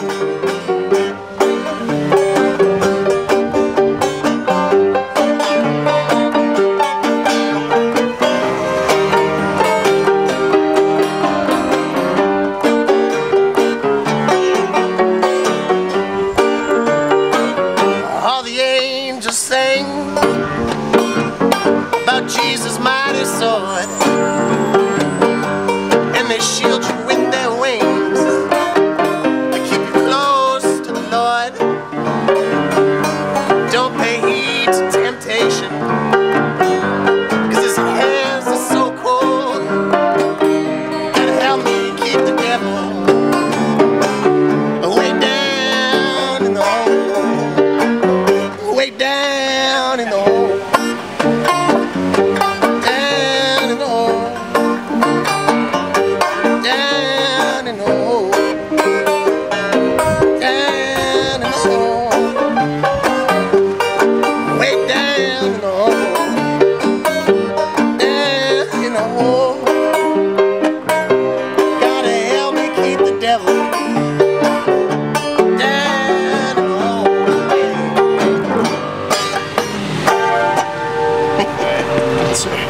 All the angels sing. with the devil. Yes, sir.